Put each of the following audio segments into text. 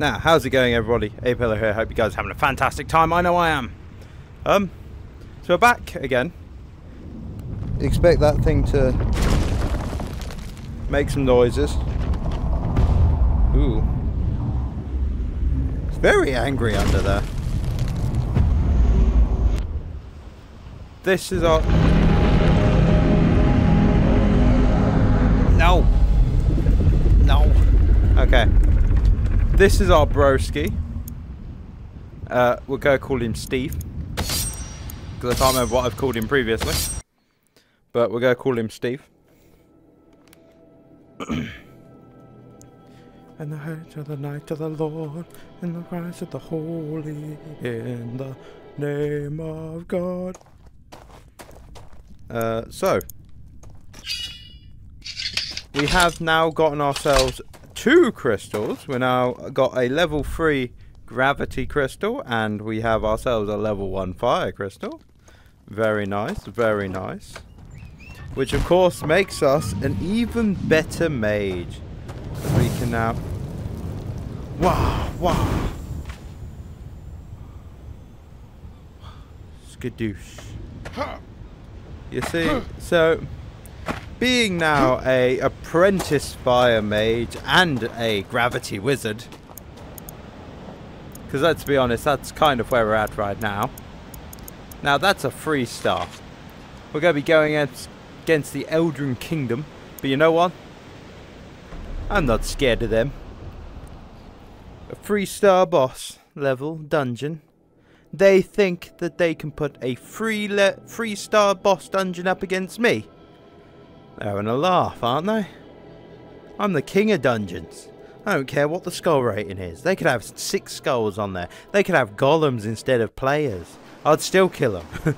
Now, how's it going everybody? A-Pillow here, hope you guys are having a fantastic time, I know I am. Um, so we're back again. Expect that thing to make some noises. Ooh. It's very angry under there. This is our... No! No! Okay. This is our broski. Uh, we'll go call him Steve. Because I can't remember what I've called him previously. But we're going to call him Steve. and the height of the night of the Lord, and the rise of the holy, in the name of God. Uh, so, we have now gotten ourselves two crystals. We now got a level 3 gravity crystal and we have ourselves a level 1 fire crystal. Very nice, very nice. Which of course makes us an even better mage. We can now... Wow, wow. Skadoosh. You see, so being now a apprentice fire mage and a gravity wizard, because let's be honest, that's kind of where we're at right now. Now that's a free star. We're going to be going against the Eldrin Kingdom, but you know what? I'm not scared of them. A free star boss level dungeon. They think that they can put a free three star boss dungeon up against me. They're having a laugh, aren't they? I'm the king of dungeons. I don't care what the skull rating is. They could have six skulls on there. They could have golems instead of players. I'd still kill them.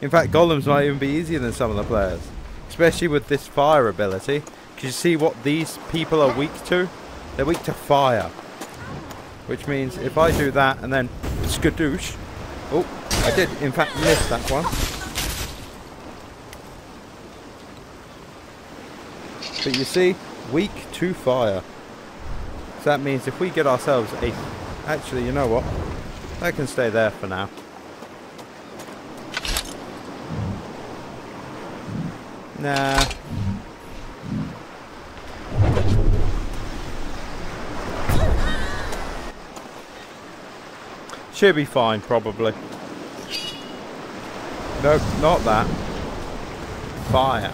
In fact, golems might even be easier than some of the players. Especially with this fire ability. Because you see what these people are weak to? They're weak to fire. Which means if I do that and then skadoosh. Oh, I did in fact miss that one. But you see, weak to fire. So that means if we get ourselves a... Actually, you know what? That can stay there for now. Nah. Should be fine, probably. No, not that. Fire.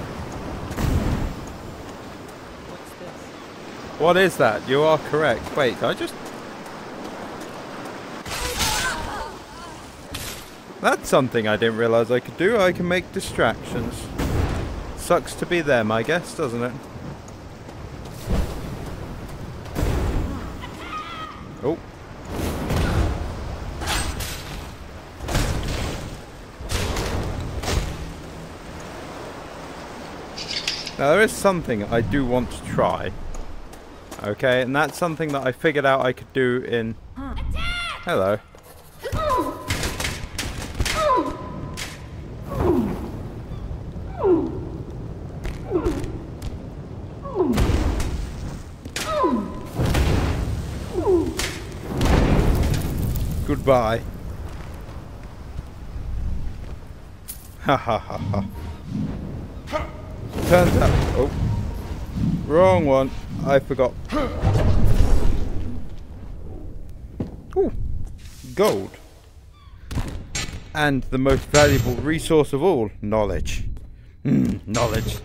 What is that? You are correct. Wait, I just... That's something I didn't realise I could do. I can make distractions. Sucks to be them, I guess, doesn't it? Oh. Now there is something I do want to try. Okay, and that's something that I figured out I could do in... Hello. Goodbye. Ha ha ha ha. Turns out... Oh. Wrong one. I forgot. Ooh, gold. And the most valuable resource of all, knowledge. Mm, knowledge.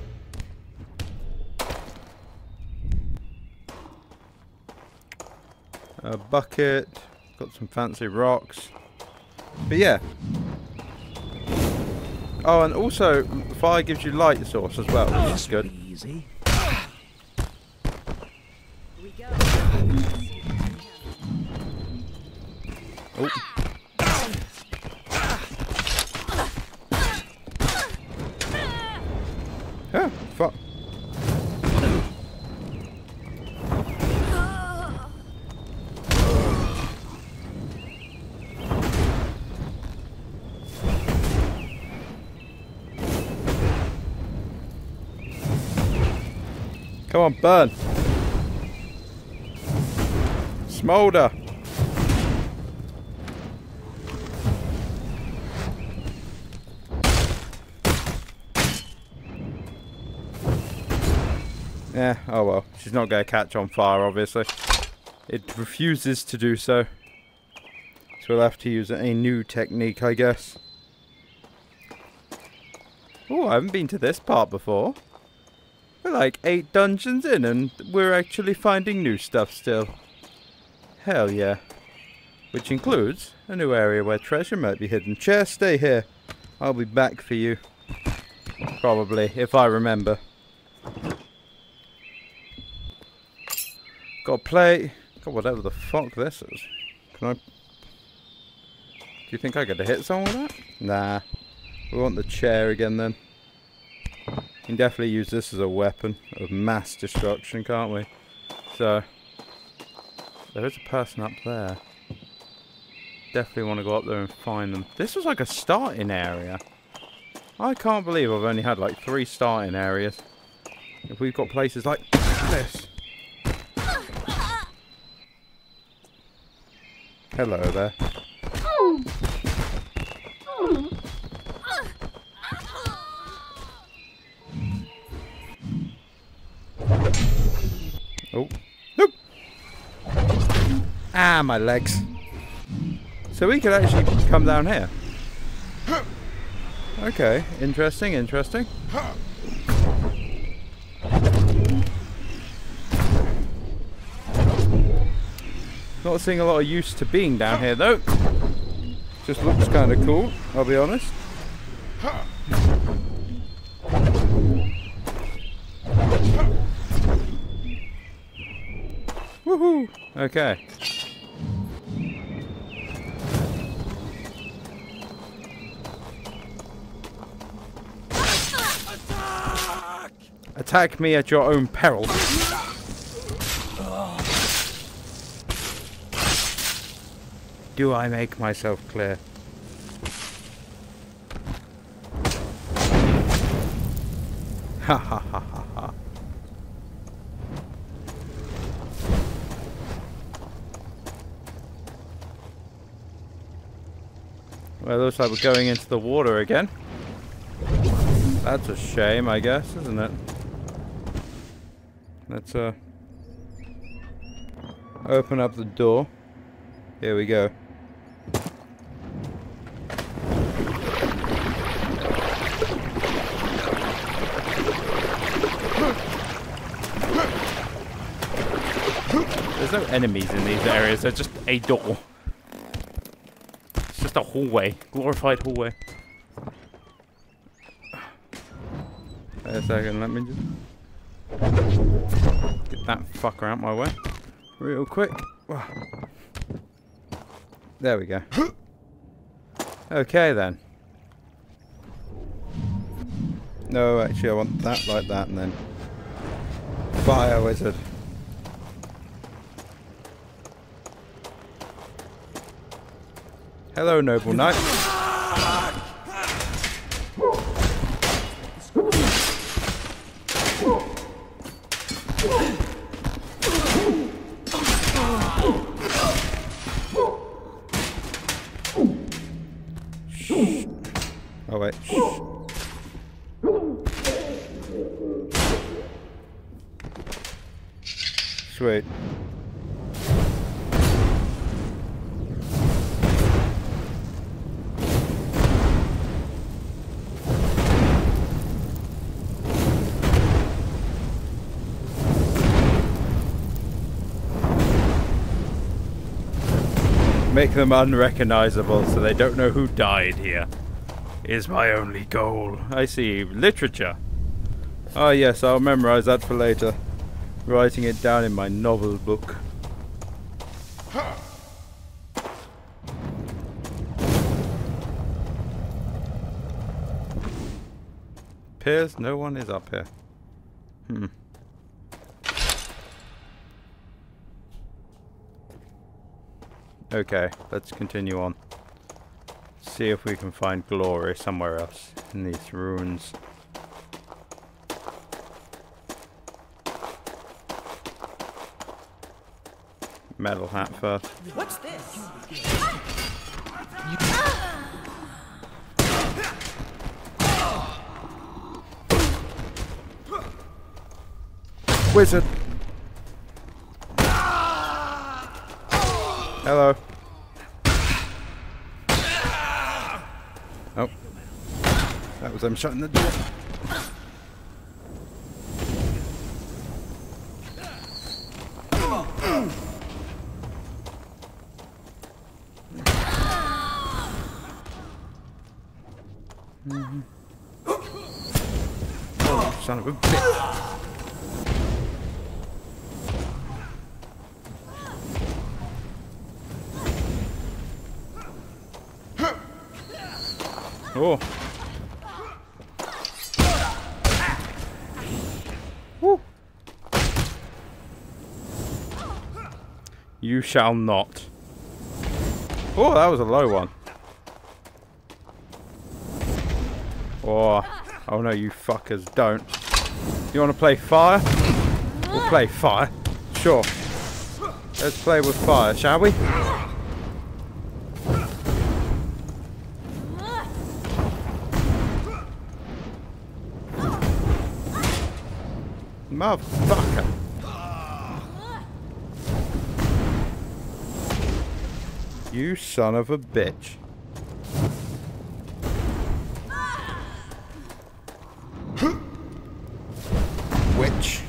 A bucket. Got some fancy rocks. But yeah. Oh, and also, fire gives you light source as well, which is good. Easy. Oh. Yeah, fuck. Come on, burn. Smolder! Yeah, oh well. She's not going to catch on fire, obviously. It refuses to do so. So we'll have to use a new technique, I guess. Oh, I haven't been to this part before. We're like eight dungeons in and we're actually finding new stuff still. Hell yeah. Which includes a new area where treasure might be hidden. Chair, stay here. I'll be back for you. Probably, if I remember. Got a plate. God, whatever the fuck this is. Can I... Do you think I could hit someone with that? Nah. We want the chair again then. We can definitely use this as a weapon of mass destruction, can't we? So... There is a person up there. Definitely want to go up there and find them. This was like a starting area. I can't believe I've only had like three starting areas. If we've got places like this. Hello there. Oh. Nope. Ah, my legs. So we could actually come down here. Okay, interesting, interesting. Not seeing a lot of use to being down here though. Just looks kind of cool, I'll be honest. Woohoo! Okay. Attack me at your own peril. Do I make myself clear? Ha ha ha ha ha. Well, it looks like we're going into the water again. That's a shame, I guess, isn't it? Let's, uh... Open up the door. Here we go. Enemies in these areas, there's just a door. It's just a hallway. Glorified hallway. Wait a second, let me just... Get that fucker out my way. Real quick. There we go. Okay then. No, actually I want that like that and then... Fire wizard. Hello, noble knight. Make them unrecognizable so they don't know who died here. Is my only goal. I see. Literature. Ah yes, I'll memorize that for later. Writing it down in my novel book. Appears no one is up here. Hmm. Okay, let's continue on. See if we can find glory somewhere else in these ruins. metal hat first. What's this? Wizard! Hello. Oh. That was them shutting the door. Oh, son of a bitch. Oh. Woo. You shall not. Oh, that was a low one. Oh, oh no, you fuckers don't. You want to play fire? We'll play fire. Sure. Let's play with fire, shall we? Motherfucker. You son of a bitch. Witch.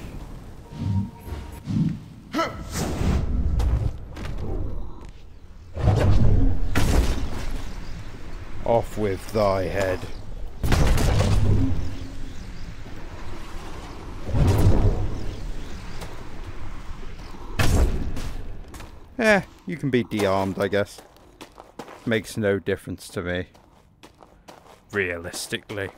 Off with thy head. You can be de-armed, I guess. Makes no difference to me. Realistically.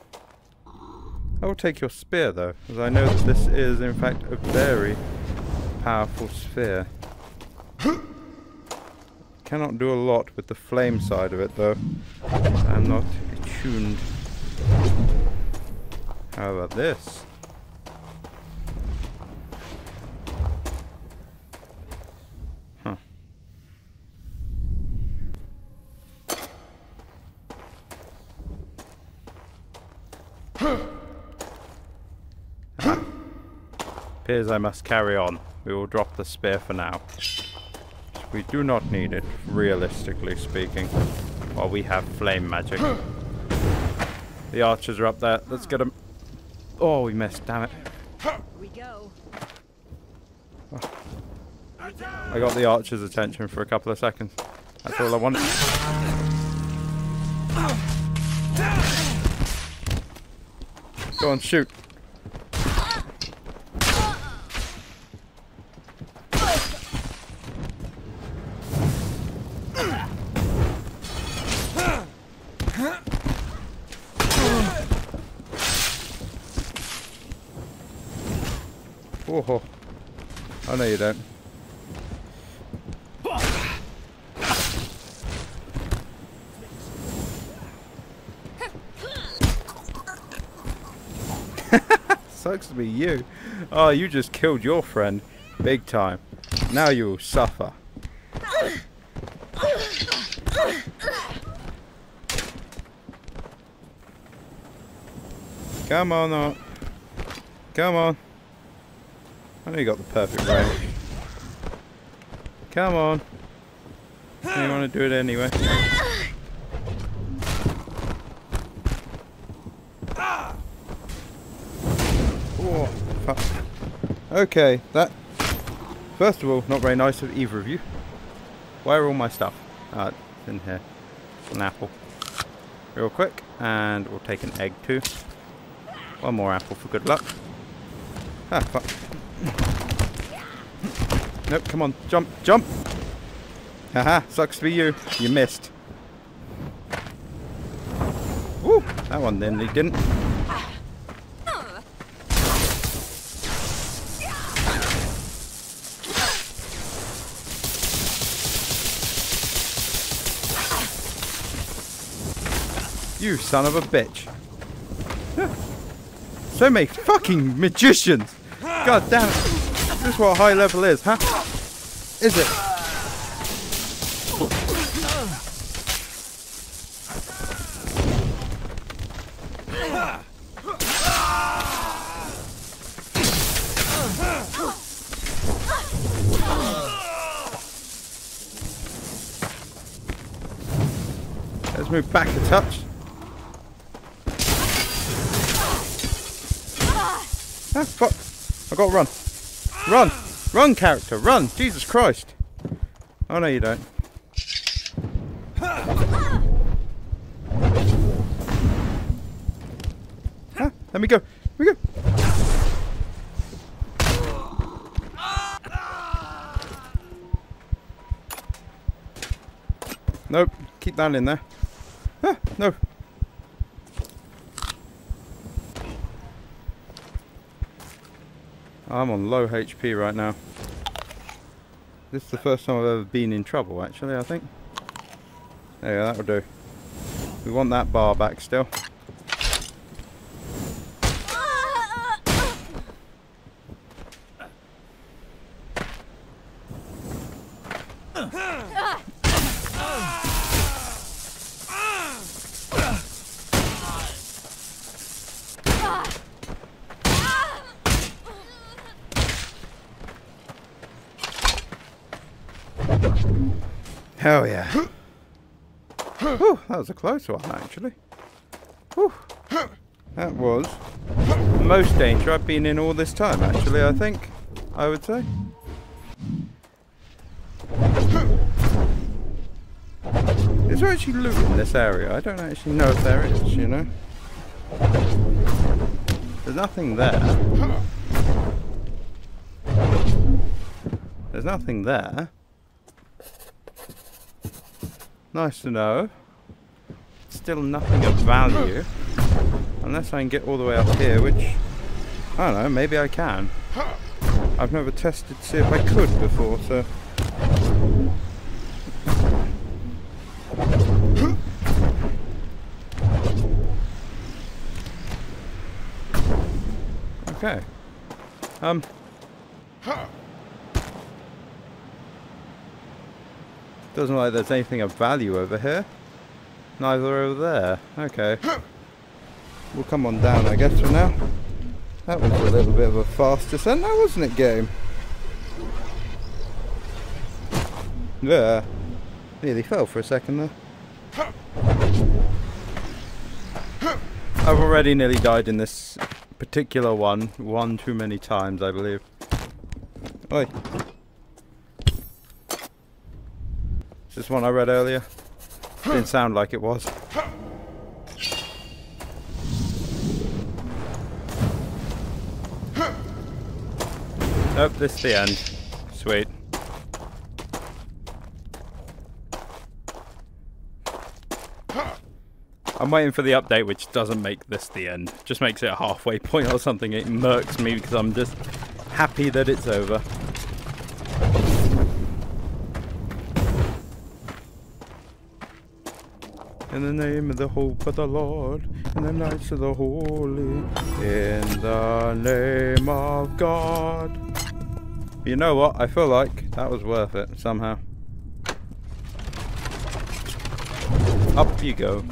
I will take your spear, though, as I know that this is, in fact, a very powerful spear. Cannot do a lot with the flame side of it, though. I'm not attuned. How about this? Appears I must carry on. We will drop the spear for now. We do not need it, realistically speaking, while we have flame magic. The archers are up there. Let's get them. Oh, we missed. Damn it. Here we go. I got the archer's attention for a couple of seconds. That's all I wanted. Go on, shoot. Oh, oh no, you don't. Sucks to be you. Oh, you just killed your friend. Big time. Now you will suffer. Come on, uh, Come on. I know you got the perfect range. Come on. You want to do it anyway. Oh, fuck. Okay, that... First of all, not very nice of either of you. Where are all my stuff? Ah, it's in here. An apple. Real quick, and we'll take an egg too. One more apple for good luck. Ah, fuck. Nope, come on, jump, jump! Haha, sucks to be you. You missed. Woo! That one nearly didn't. you son of a bitch. So many fucking magicians. God damn it. This is what high level is, huh? Is it? Let's move back a touch. I gotta run. Run! Run, character, run! Jesus Christ! Oh, no, you don't. Let me go. Let me go. Nope. Keep that in there. Ah, no. I'm on low HP right now. This is the first time I've ever been in trouble, actually, I think. There you go, that'll do. We want that bar back still. Hell yeah. Whew, that was a close one, actually. Whew. That was the most danger I've been in all this time, actually, I think. I would say. Is there actually loot in this area? I don't actually know if there is, you know? There's nothing there. There's nothing there. Nice to know. Still nothing of value. Unless I can get all the way up here, which... I don't know, maybe I can. I've never tested to see if I could before, so... Okay. Um... Doesn't look like there's anything of value over here. Neither over there. Okay. We'll come on down, I guess, for now. That was a little bit of a fast descent now, wasn't it, game? Yeah. Nearly fell for a second there. I've already nearly died in this particular one. One too many times, I believe. Oi. Is this one I read earlier? Didn't sound like it was. Nope, this is the end. Sweet. I'm waiting for the update which doesn't make this the end. Just makes it a halfway point or something. It murks me because I'm just happy that it's over. In the name of the hope of the Lord, in the nights of the holy, in the name of God. You know what? I feel like that was worth it somehow. Up you go.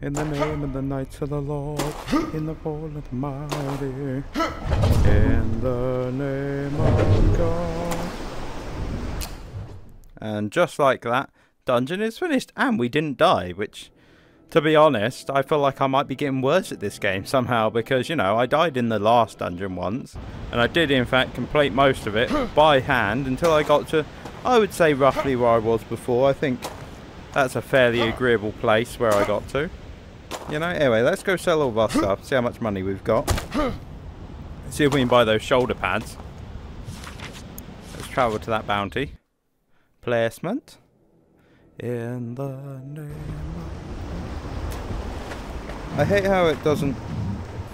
In the name of the knights of the Lord, in the fall of the mighty, in the name of God. And just like that, dungeon is finished, and we didn't die, which, to be honest, I feel like I might be getting worse at this game somehow, because, you know, I died in the last dungeon once, and I did, in fact, complete most of it by hand until I got to, I would say, roughly where I was before. I think that's a fairly agreeable place where I got to. You know, anyway, let's go sell all of our stuff, see how much money we've got. See if we can buy those shoulder pads. Let's travel to that bounty. Placement. In the name. I hate how it doesn't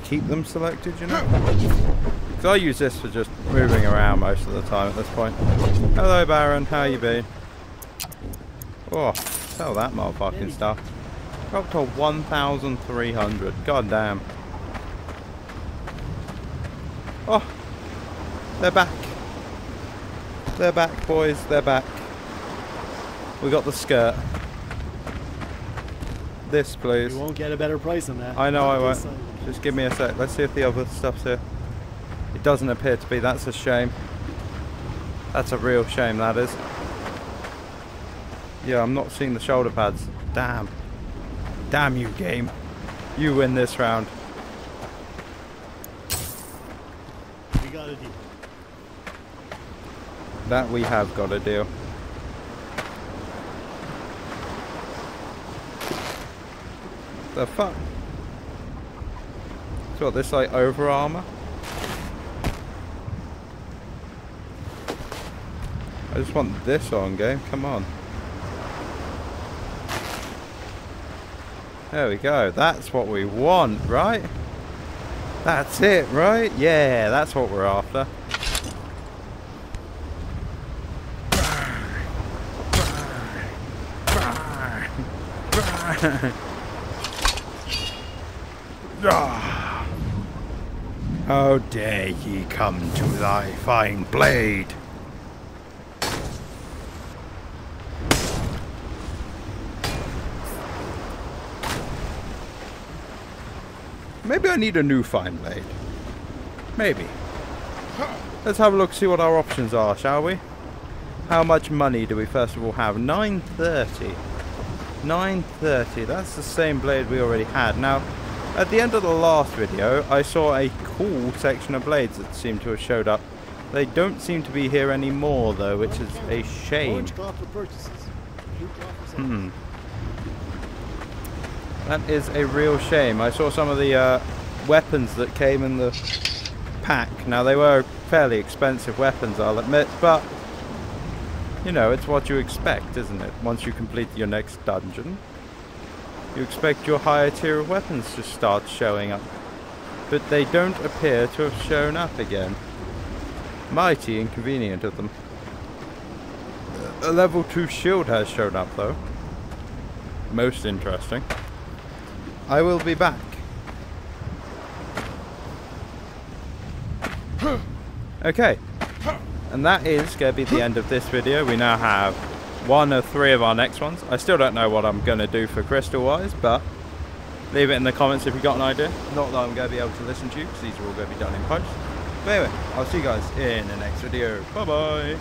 keep them selected, you know? Because I use this for just moving around most of the time at this point. Hello Baron, how you been? Oh, sell that motherfucking stuff. Up to 1,300. God damn. Oh, they're back. They're back, boys. They're back. We got the skirt. This, please. You won't get a better price than that. I know I won't. side. Just give me a sec. Let's see if the other stuff's here. It doesn't appear to be. That's a shame. That's a real shame, that is. Yeah, I'm not seeing the shoulder pads. Damn. Damn you, game. You win this round. We got a deal. That we have got a deal. The fuck? So this like over armor? I just want this on game, come on. There we go, that's what we want, right? That's it, right? Yeah, that's what we're after. Ah. How dare ye come to thy fine blade? Maybe I need a new fine blade. Maybe. Let's have a look, see what our options are, shall we? How much money do we first of all have? 930. 930, that's the same blade we already had. Now, at the end of the last video, I saw a cool section of blades that seemed to have showed up. They don't seem to be here anymore though, which is a shame. Orange cloth for purchases. Blue cloth for sales. Hmm. That is a real shame. I saw some of the uh, weapons that came in the pack. Now, they were fairly expensive weapons, I'll admit, but, you know, it's what you expect, isn't it? Once you complete your next dungeon, you expect your higher tier of weapons to start showing up. But they don't appear to have shown up again. Mighty inconvenient of them. A level 2 shield has shown up, though. Most interesting. I will be back. Okay. And that is going to be the end of this video. We now have one or three of our next ones. I still don't know what I'm going to do for crystal wise, but leave it in the comments if you've got an idea. Not that I'm going to be able to listen to you because these are all going to be done in post. But anyway, I'll see you guys in the next video. Bye bye.